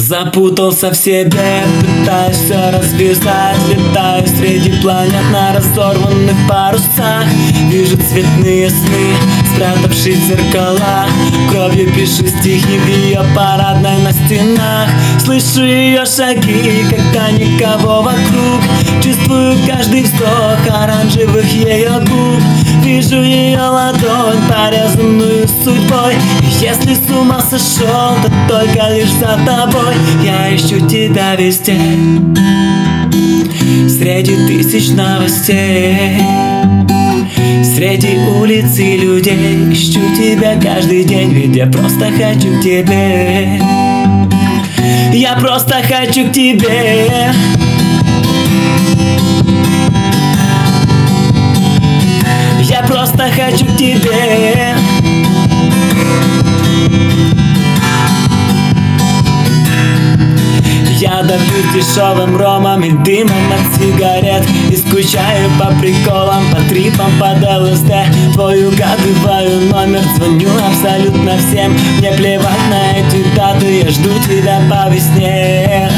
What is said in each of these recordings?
Запутался в себе, пытаюсь все развязать Летаю среди планет на разорванных парусах. Вижу цветные сны, спрятавшись в зеркала Кровью пишу стихи в ее парадной на стенах. Слышу ее шаги, когда никого вокруг. Чувствую каждый вздох оранжевых ее губ. Вижу ее ладонь, порезанную судьбой если с ума сошел, то только лишь за тобой. Я ищу тебя везде. Среди тысяч новостей Среди улиц и людей. Ищу тебя каждый день, ведь я просто хочу к тебе. Я просто хочу к тебе. Я просто хочу к тебе Я давлю дешевым ромом и дымом от сигарет. И скучаю по приколам, по трипам, под ЛСД Твой угадываю номер, звоню абсолютно всем. Мне плевать на эти даты, я жду тебя по весне.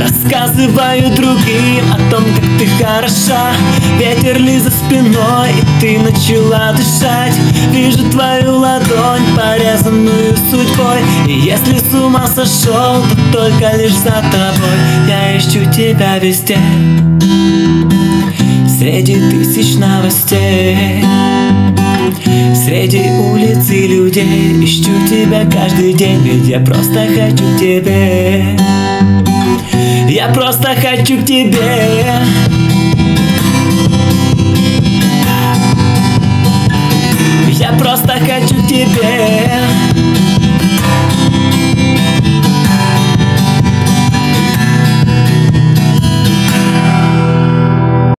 Рассказываю другим о том, как ты хороша Ветер ли за спиной, и ты начала дышать. Вижу твою ладонь, порезанную судьбой. И если с ума сошел, то только лишь за тобой. Я ищу тебя везде. Среди тысяч новостей. Среди улиц и людей. Ищу тебя каждый день, ведь я просто хочу к тебе. Я просто хочу к тебе Просто хочу тебе